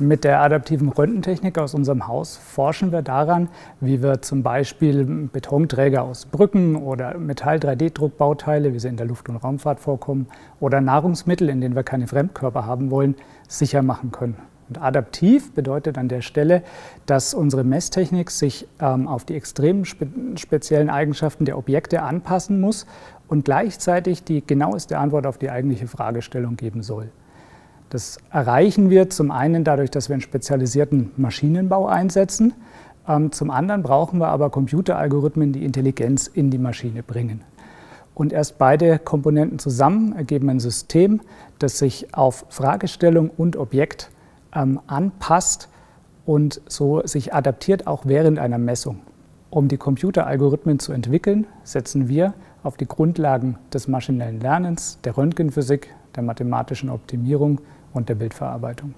Mit der adaptiven Röntgentechnik aus unserem Haus forschen wir daran, wie wir zum Beispiel Betonträger aus Brücken oder Metall-3D-Druckbauteile, wie sie in der Luft- und Raumfahrt vorkommen, oder Nahrungsmittel, in denen wir keine Fremdkörper haben wollen, sicher machen können. Und adaptiv bedeutet an der Stelle, dass unsere Messtechnik sich ähm, auf die extremen spe speziellen Eigenschaften der Objekte anpassen muss und gleichzeitig die genaueste Antwort auf die eigentliche Fragestellung geben soll. Das erreichen wir zum einen dadurch, dass wir einen spezialisierten Maschinenbau einsetzen. Ähm, zum anderen brauchen wir aber Computeralgorithmen, die Intelligenz in die Maschine bringen. Und erst beide Komponenten zusammen ergeben ein System, das sich auf Fragestellung und Objekt ähm, anpasst und so sich adaptiert auch während einer Messung. Um die Computeralgorithmen zu entwickeln, setzen wir auf die Grundlagen des maschinellen Lernens, der Röntgenphysik, der mathematischen Optimierung und der Bildverarbeitung.